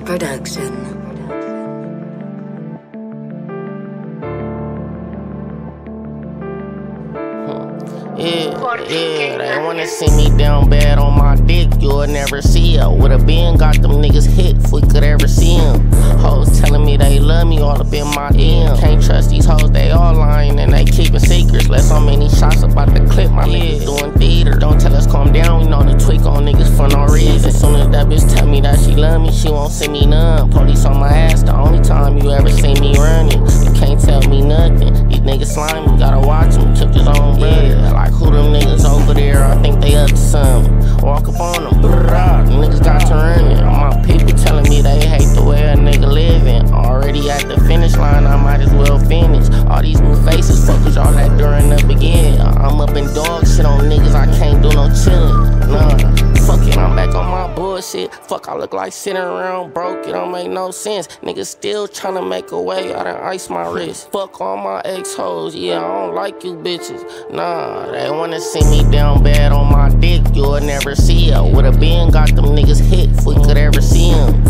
production. Hmm. Yeah, yeah, they wanna see me down bad on my dick, you'll never see her. Would've been got them niggas hit if we could ever see them. Hoes telling me they love me all up in my DM. Can't trust these hoes, they all lying and they keeping secrets. Less so many shots about the clip, my niggas doing theater. Don't tell us calm down, we know the tweak on niggas for no reason. She love me, she won't send me none. Police on my ass, the only time you ever see me running. You can't tell me nothing. These niggas slimy, gotta watch them, keep his own yeah Like who them niggas over there? I think they up to something. Walk up on them, brrrah, niggas got to running. All my people telling me they hate the way a nigga living. Already at the finish line, I might as well finish. All these new faces, fuck with y'all that during the beginning. I'm up in dog shit on niggas, I can't do no chillin'. Bullshit. Fuck, I look like sitting around broke, it don't make no sense. Niggas still tryna make a way, I done ice my wrist. Fuck all my ex hoes, yeah, I don't like you bitches. Nah, they wanna see me down bad on my dick, you'll never see her. Would've been got them niggas hit if we could ever see them.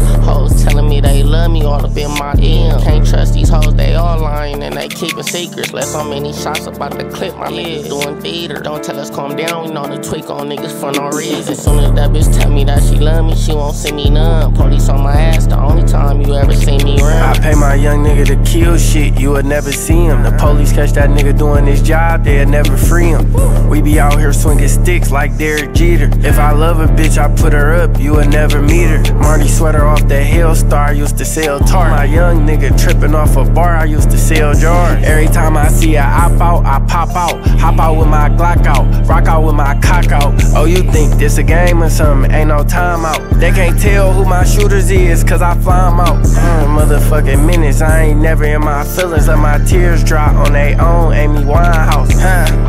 Hoes telling me they love me all up in my DM. Can't trust these hoes, they all lying and they keeping secrets. Less so many shots about the clip, my niggas doing theater. Don't tell us calm down, we know the tweak on niggas for no reason. Soon as that bitch tell me that she love me, she won't send me none. Police on my ass, the only time you ever see me run. I pay my young nigga to kill shit, you would never see him. The police catch that nigga doing his job, they'll never free him. We be out here swinging sticks like Derek Jeter. If I love a bitch, I put her up, you would never meet her. Marty sweater off the hill star, used to sell tar. My young nigga tripping off a bar, I used to sell jars. Every time I see a op out, I pop out. Hop out with my Glock out, rock out with my cock out. Oh, you think this a game or something? Ain't no time out. They can't tell who my shooters is, cause I fly 'em out. Uh, motherfucking minutes, I ain't never in my feelings. Let my tears dry on they own Amy Winehouse. Huh.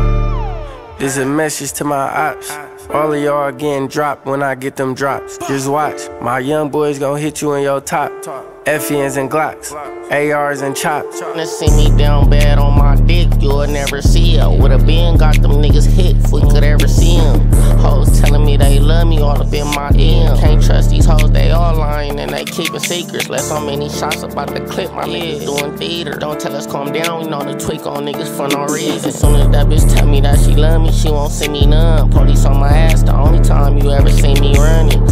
This a message to my ops. All of y'all getting dropped when I get them drops. Just watch, my young boys gon' hit you in your top. FNs and Glocks, ARs and chops. Wanna see me down bad on my dick, you'll never see her. Would've been got them niggas hit if we could ever see them. Lying and they keeping secrets. Less so many shots about the clip, my niggas doing theater. Don't tell us calm down, we know the tweak on niggas for no reason. As Soon as that bitch tell me that she love me, she won't send me none. Police on my ass, the only time you ever see me running.